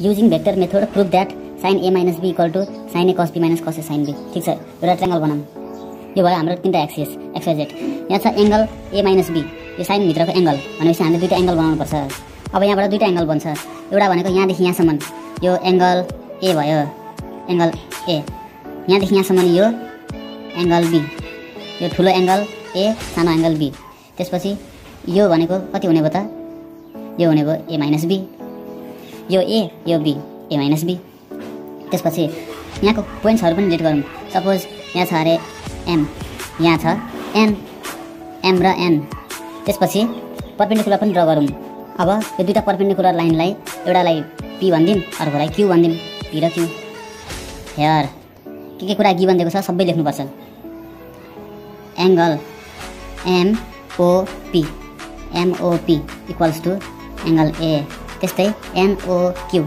Using vector method prove that sine A minus B equal to sine A cos B minus कस A sine B ठिक छ एउटा triangle बनाऊँ। यो भयो हाम्रो तिनवटा एक्सिस एक्सवाइजेड यहाँ छ एङ्गल ए माइनस बी यो साइनभित्रको एङ्गल भनेपछि हामीले दुईवटा एङ्गल बनाउनुपर्छ अब यहाँबाट दुईवटा एङ्गल बन्छ एउटा भनेको यहाँदेखि यहाँसम्म। यो एङ्गल ए भयो। एङ्गल ए यहाँदेखि यहाँसम्म यो एङ्गल बी यो ठुलो एङ्गल ए सानो एङ्गल बी त्यसपछि यो भनेको कति हुने भयो त? यो हुने भयो ए माइनस बी यो ए यो बी ए माइनस बी। त्यसपछि यहाँको पोइन्ट्सहरू पनि लेट गरौँ। सपोज यहाँ छ अरे एम यहाँ छ एन एम र एन। त्यसपछि पर्पेन्डिकुलर पनि ड्र गरौँ। अब यो दुईवटा पर्पेन्डिकुलर लाइनलाई एउटालाई पी भनिदिउँ अर्कोलाई क्यु भनिदिउँ। पी र क्यु हेयर। के के कुरा गिभन दिएको छ सबै लेख्नुपर्छ। Angle MOP MOP equals to angle A त्यस्तै NOQ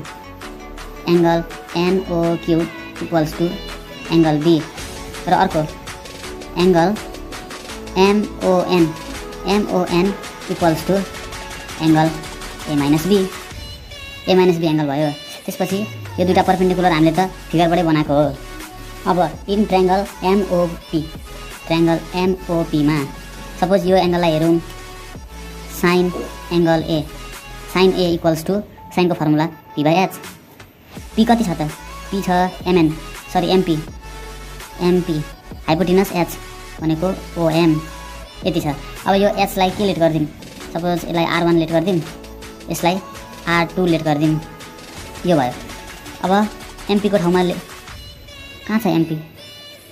angle NOQ equals to angle B र अर्को angle MON MON equals to angle A minus B A minus B angle भयो. त्यसपछि यो दुइटा पर्पेन्डिकुलर हामीले त फिगरबाटै बनाएको हो। अब इन ट्राइङ्गल एमओपी ट्राइङ्गल एमओपीमा सपोज यो एङ्गललाई हेरौँ। Sine angle A sine A equals to साइनको formula P by H. P कति छ त? पी छ MN sorry MP. MP hypotenuse H भनेको ओएम यति छ। अब यो एचलाई के लेट गरिदिउँ? सपोज यसलाई आर वान लेट गरिदिउँ यसलाई आर टू लेट गरिदिउँ। यो भयो। अब एमपीको ठाउँमा ले कहाँ छ एमपी?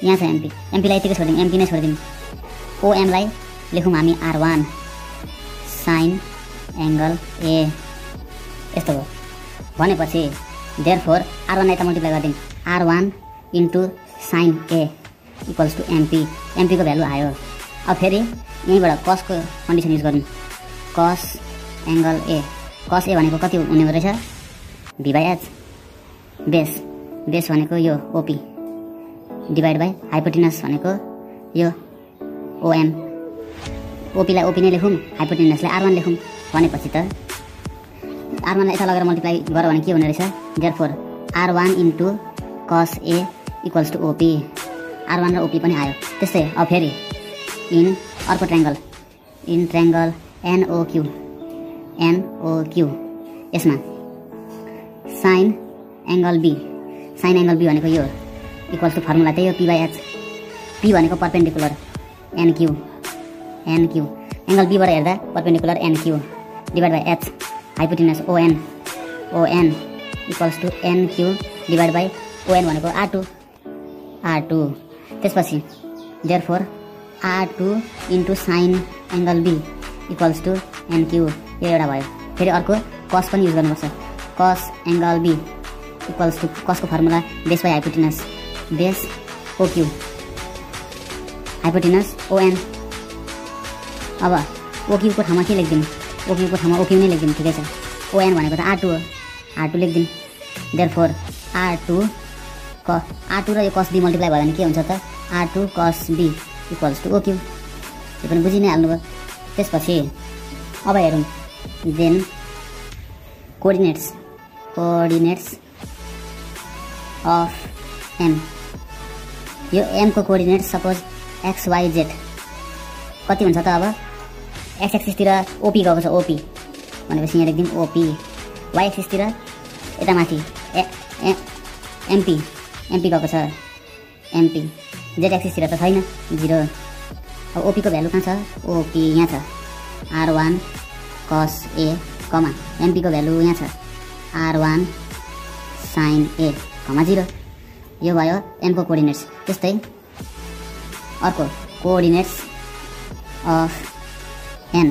यहाँ छ एमपी। एमपीलाई यतिकै छोडिदिउँ एमपी नै छोडिदिउँ। ओएमलाई लेखौँ हामी R one. Sine angle A यस्तो हो। भनेपछि देयर फोर आर वानलाई त मल्टिप्लाई गरिदिउँ R one into sine A equals to MP एमपीको value आयो। अब फेरि यहीँबाट कसको कन्डिसन युज गरौँ। कस एङ्गल ए कस ए भनेको कति हुने रहेछ? B by H base base भनेको यो ओपी डिभाइड बाई हाइपोटिनस भनेको यो ओएम ओपीलाई ओपी नै लेखौँ हाइपोटिनसलाई आर वान लेखौँ भनेपछि त आर वानलाई यता लगेर मल्टिप्लाई गर भने के हुने रहेछ? Therefore R one into cos A equals to OP R one र ओपी पनि आयो। त्यस्तै अब फेरि इन अर्को triangle in triangle NOQ NOQ यसमा sine angle B sine angle B भनेको यो इक्वल्स टु फर्मुला त्यही हो पी बाई एच पी भनेको पर्पेन्डिकुलर एनक्यु एनक्यु एङ्गल बीबाट हेर्दा perpendicular NQ divide by H hypotenuse ON ON equals to NQ divide by ON भनेको R two R two त्यसपछि therefore R two into sine angle B equals to NQ यो एउटा भयो. फेरि अर्को कस पनि युज गर्नुपर्छ. Cos angle B equals to कसको formula base by hypotenuse base OQ hypotenuse ON अब ओक्युको ठाउँमा के लेखिदिउँ ओक्युको ठाउँमा ओक्यु नै लेखिदिउँ ठिकै छ ओएन भनेको त आर टू हो आर टू लेखिदिउँ देयर फोर आर टू क आर टू र यो कस बी मल्टिप्लाई भयो भने के हुन्छ त R two cos B equals to OQ यो पनि बुझि नै हाल्नुभयो त्यसपछि अब हेरौँ then coordinates coordinates of M यो एमको coordinates suppose X Y Z कति हुन्छ त अब एक्स एक्सिसतिर ओपी गएको छ ओपी भनेपछि यहाँ लेखिदिउँ ओपी वाइ एक्सिसतिर यता माथि ए एमपी एमपी गएको छ एमपी जेड एक्सिसतिर त छैन जिरो अब ओपीको भ्यालु कहाँ छ ओपी यहाँ छ R one cos A comma एमपीको value यहाँ छ R one sine A comma zero यो भयो एमको कोअर्डिनेट्स त्यस्तै अर्को कोअर्डिनेट्स अफ एन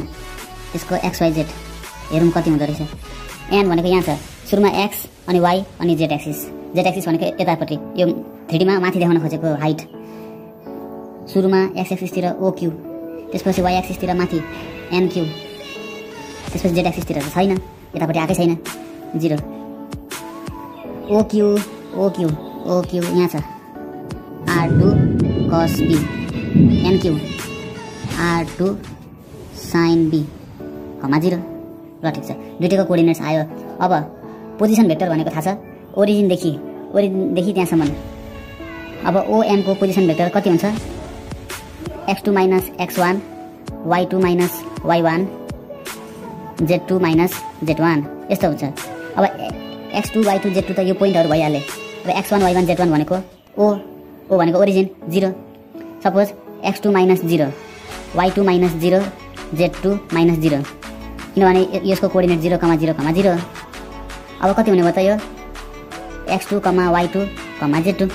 यसको एक्सवाइजेड हेरौँ कति हुँदो रहेछ। एन भनेको यहाँ छ। सुरुमा एक्स अनि वाइ अनि जेड एक्सिस जेड एक्सिस भनेको यतापट्टि। यो थ्रिडीमा माथि देखाउन खोजेको हाइट सुरुमा एक्स एक्सिसतिर ओक्यु त्यसपछि वाइ एक्सिसतिर माथि एनक्यु त्यसपछि जेड एक्सिसतिर त छैन। यतापट्टि आएकै छैन। जिरो ओक्यु ओक्यु ओक्यु यहाँ छ। R two cos B NQ R two sine B. Comma zero ल ठिक छ। दुइटैको कोअर्डिनेट्स आयो। अब पोजिसन भेक्टर भनेको थाहा छ। ओरिजिनदेखि ओरिजिनदेखि त्यहाँसम्म। अब ओएनको पोजिसन भेक्टर कति हुन्छ? X two minus X one Y two minus Y one Z two minus Z one यस्तो हुन्छ। अब X two Y two Z two त यो पोइन्टहरू भइहाल्यो अब X one Y one Z one भनेको ओ ओ भनेको origin zero suppose X two minus zero Y two minus zero Z two minus zero किनभने यसको coordinate zero comma zero comma zero अब कति हुने भयो त यो? X two comma Y two comma Z two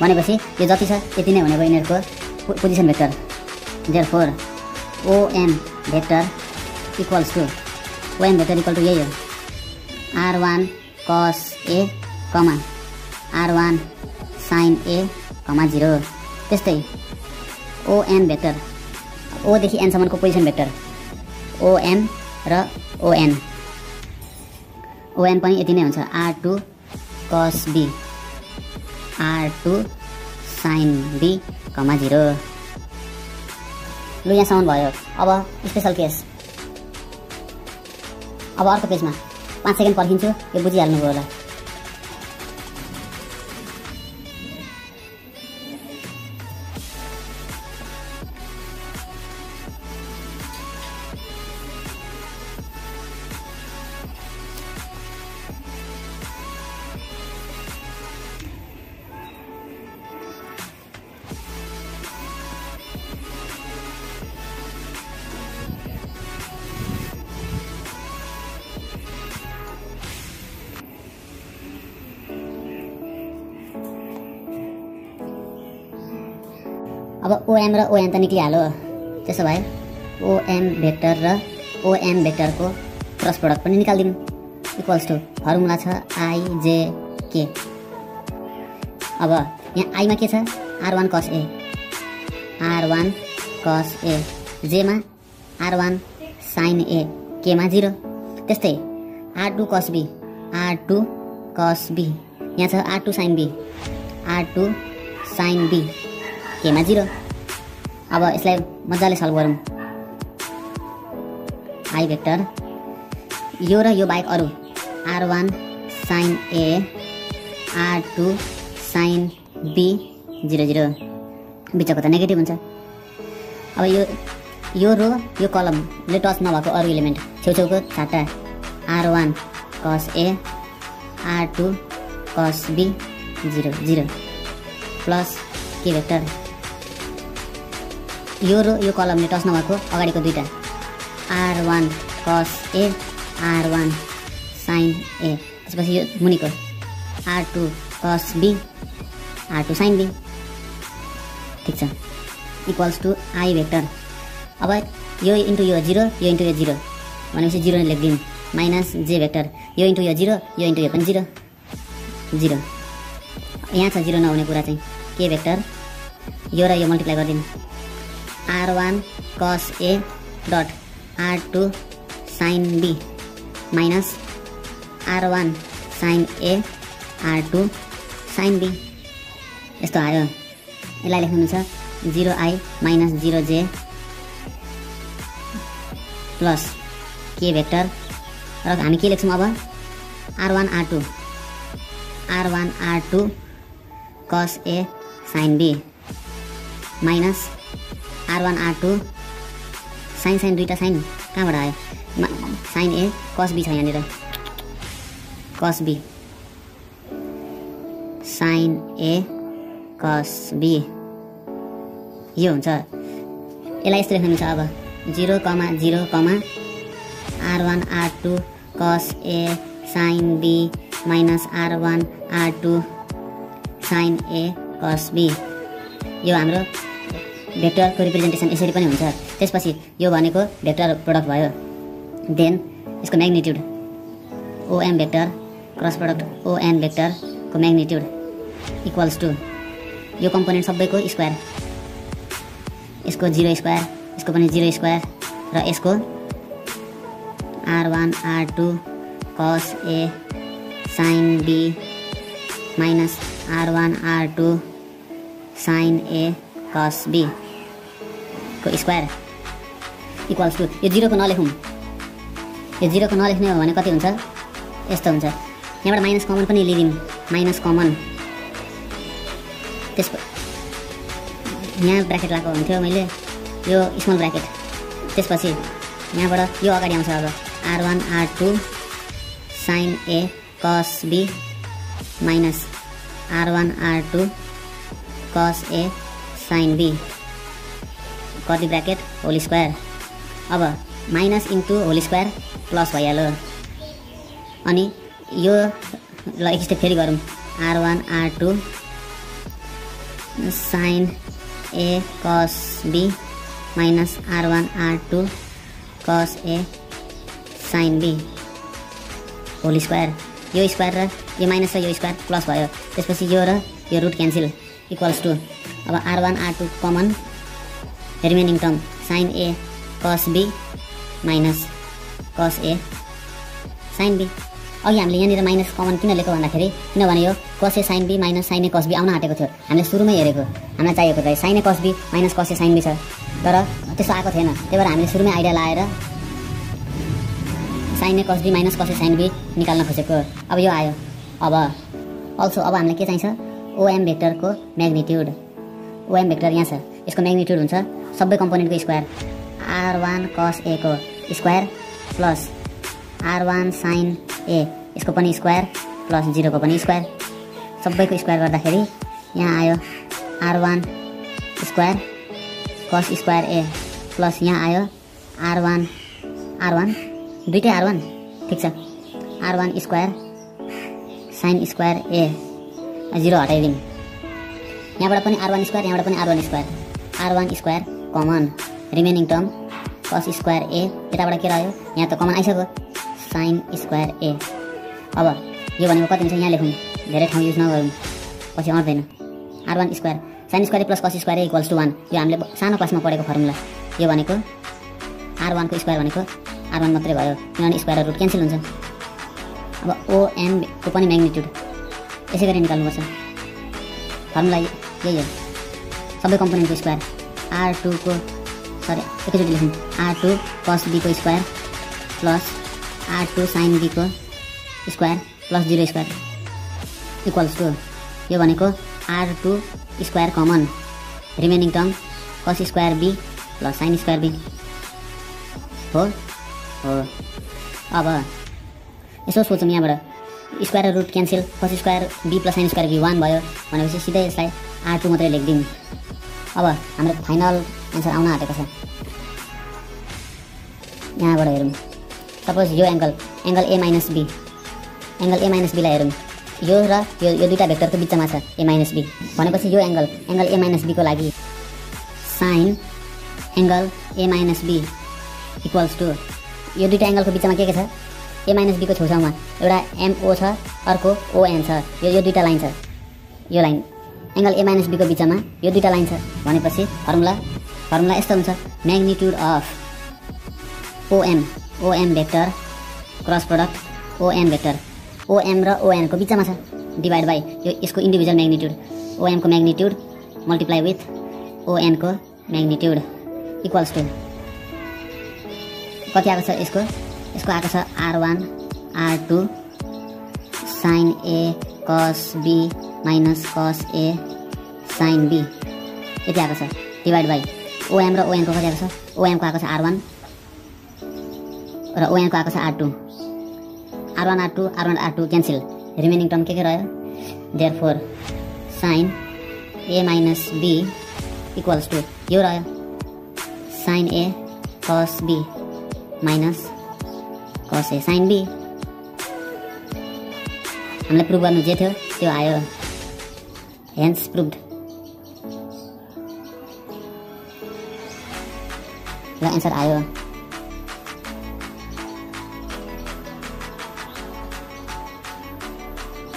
भनेपछि यो जति छ त्यति नै हुने भयो यिनीहरूको position vector Z four ON vector equals to ON vector equal to यही हो R one cos A comma R one sine A comma zero त्यस्तै ओएन भेक्टर ओदेखि एनसम्मको पोजिसन भेक्टर ओएन र ओएन ओएन पनि यति नै हुन्छ। R two cos B R two sine B comma zero लु यहाँसम्म भयो। अब स्पेसल केस अब अर्को पेजमा। पाँच सेकेन्ड पर्खिन्छु। यो बुझिहाल्नुभयो होला। अब ओएम र ओएन त निक्लिहाल्यो। त्यसो भए ओएम भेक्टर र ओएम भेक्टरको क्रस प्रडक्ट पनि निकालिदिउँ इक्वल्स टु फर्मुला छ आइजे के अब यहाँ आईमा के छ? R one cos A R one cos ए जेमा आर वान साइन ए केमा जिरो त्यस्तै R two cos B R two cos B यहाँ छ R two sine B R two sine B केमा जिरो अब यसलाई मजाले सल्भ गरौँ। आई भेक्टर यो र यो बाहेक अरू। R one sine A R two sine B zero zero बिचको त नेगेटिभ हुन्छ। अब यो यो रो यो कलमले टच नभएको अरू इलिमेन्ट छेउछेउको चारवटा R one cos A R two cos B zero zero plus K vector यो रो यो कलमले टच नभएको अगाडिको दुईवटा R one cos A R one sine A त्यसपछि यो मुनिको। R two cos B R two sine B ठिक छ। इक्वल्स टु आई भेक्टर अब यो इन्टु यो जिरो यो इन्टु यो जिरो भनेपछि जिरो नै लेखिदिउँ। माइनस जे भेक्टर यो इन्टु यो जिरो यो इन्टु यो पनि जिरो जिरो यहाँ छ जिरो नहुने कुरा चाहिँ के भेक्टर यो र यो मल्टिप्लाई गरिदिउँ। R one cos A dot R two sine B minus R one sine A R two sine B यस्तो आयो। यसलाई लेख्नु छ zero I minus zero J plus K vector र हामी के लेख्छौँ अब? R one R two R one R two cos A sine B minus R one R two sine sine दुईवटा साइन कहाँबाट आयो? साइन ए कस बी छ यहाँनिर। Cos B sign A cos B यो हुन्छ। यसलाई यस्तो लेख्नु छ अब। Zero comma zero comma R one R two cos A sine B minus R one R two sine A cos B यो हाम्रो भेक्टरको रिप्रेजेन्टेसन यसरी पनि हुन्छ। त्यसपछि यो भनेको भेक्टर प्रडक्ट भयो। देन यसको magnitude OM vector cross product ON भेक्टरको magnitude equals to यो कम्पोनेन्ट सबैको स्क्वायर यसको जिरो स्क्वायर यसको पनि जिरो स्क्वायर र यसको are one R two cos A sine B minus R one R two sine A cos B को square equals to यो जिरोको नलेखौँ। यो जिरोको नलेख्ने हो भने कति हुन्छ? यस्तो हुन्छ। यहाँबाट माइनस कमन पनि लिइदिउँ माइनस कमन त्यस यहाँ ब्राकेट लगाएको हुन्थ्यो मैले। यो स्मल ब्राकेट त्यसपछि यहाँबाट यो अगाडि आउँछ अब। R one R two sine A cos B minus R one R two cos A sine B curly bracket? Whole square. अब minus into whole square plus भइहाल्यो। अनि यो ल एक स्टेप फेरि गरौँ। R one R two. Sine A cos B minus R one R two cos A sine B. Whole square. यो square र यो माइनस र यो स्क्वायर प्लस भयो। त्यसपछि यो र यो रुट क्यान्सल इक्वल्स टु। अब R one R two common. Remaining term sine A cos B minus कस ए साइन बी अघि हामीले यहाँनिर माइनस कमन किन लिएको भन्दाखेरि किनभने यो cos sine B minus sine cos B आउन आँटेको थियो हामीले सुरुमै हेरेको हामीलाई चाहिएको त sine A cos B minus cos sine B छ तर त्यस्तो आएको थिएन त्यही भएर हामीले सुरुमै आइडिया लाएर sine A cos B minus cos sine B निकाल्न खोजेको अब यो आयो। अब अल्सो अब हामीलाई के चाहिन्छ ओएम भेक्टरको म्याग्निट्युड ओएम भेक्टर यहाँ छ यसको म्याग्निट्युड हुन्छ। सबै कम्पोनेन्टको square R one cos echo square plus R one sine A यसको पनि स्क्वायर प्लस जिरोको पनि स्क्वायर सबैको स्क्वायर गर्दाखेरि यहाँ आयो R one square cos square A plus यहाँ आयो आर वान आर वान दुइटै आर वान ठिक छ। R one square sine square A zero हटाइदिउँ। यहाँबाट पनि आर वान स्क्वायर यहाँबाट पनि R one square R one square common remaining term cos square A यताबाट के रह्यो यहाँ त कमन आइसक्यो साइन स्क्वायर ए अब यो भनेको कति हुन्छ यहाँ लेखौँ धेरै ठाउँ युज नगरौँ पछि अट्दैन R one square sine square plus cos square equals to one यो हामीले सानो क्लासमा पढेको फर्मुला यो भनेको आर वानको स्क्वायर भनेको आर वान मात्रै भयो किनभने स्क्वायर रुट क्यान्सल हुन्छ अब ओएमको पनि म्याग्निट्युड यसै गरी निकाल्नुपर्छ फर्मुला यही हो सबै कम्पोनेन्टको स्क्वायर। आर टूको सरी एकैचोटि लेखौँ। R two cos बीको square plus R two sine बीको square plus zero square. Equals to यो भनेको R two square common. Remaining term cos square B plus sine square B. हो? हो। अब यसो सोचौँ यहाँबाट। Square root cancel cos square B plus sine square B one भयो भनेपछि सिधै यसलाई आर टू मात्रै लेखिदिउँ। अब हाम्रो फाइनल एन्सर आउन आँटेको छ। यहाँबाट हेरौँ। सपोज यो angle angle A minus B angle A minus बीलाई हेरौँ। यो र यो यो दुईवटा भेक्टरको बिचमा छ ए माइनस बी भनेपछि यो एङ्गल एङ्गल ए माइनस बीको लागि sine angle A minus B equals to यो दुईवटा एङ्गलको बिचमा के के छ? ए माइनस बीको छेउछाउमा एउटा एमओ छ अर्को ओएन छ। यो यो दुईवटा लाइन छ। यो लाइन एङ्गल ए माइनस बीको बिचमा यो दुईवटा लाइन छ। भनेपछि फर्मुला फर्मुला यस्तो हुन्छ। Magnitude of OM OM vector cross product OM vector OM र ओएनको बिचमा छ। डिभाइड बाई यो यसको इन्डिभिजुअल म्याग्निट्युड ओएमको म्याग्निट्युड मल्टिप्लाई विथ ओएनको म्याग्निट्युड इक्वल्स टु कति आएको छ यसको? यसको आएको छ R one R two sine A cos B minus कस ए साइन बी यति आएको छ। डिभाइड बाई ओएम र ओएनको कति आएको छ? ओएमको आएको छ आर वान र ओएनको आएको छ R two R one R two R one R two cancel remaining term के के रह्यो? Therefore sine A minus B equals to यो रह्यो। Sine A cos B minus cos A sine B हामीलाई प्रुभ गर्नु जे थियो त्यो आयो। हेन्स प्रुभड र एन्सर आयो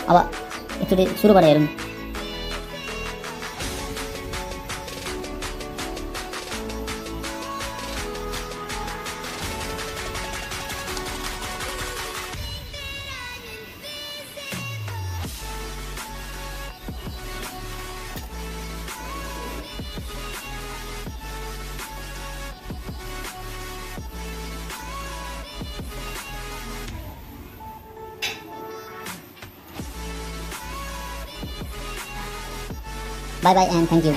अब एकचोटि सुरुबाट हेरौँ bye bye and thank you